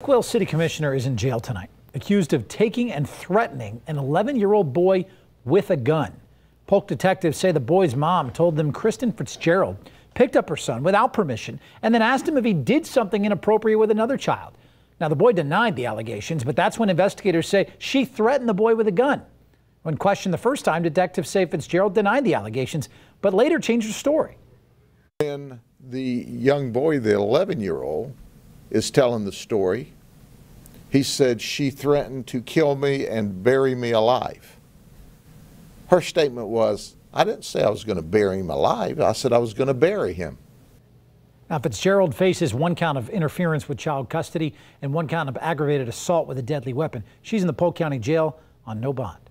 Quill City Commissioner is in jail tonight, accused of taking and threatening an 11 year old boy with a gun. Polk detectives say the boy's mom told them Kristen Fitzgerald picked up her son without permission and then asked him if he did something inappropriate with another child. Now, the boy denied the allegations, but that's when investigators say she threatened the boy with a gun. When questioned the first time, detectives say Fitzgerald denied the allegations, but later changed her story. When the young boy, the 11 year old, is telling the story, he said she threatened to kill me and bury me alive. Her statement was, I didn't say I was going to bury him alive. I said I was going to bury him. Now, Fitzgerald faces one count of interference with child custody and one count of aggravated assault with a deadly weapon. She's in the Polk County Jail on no bond.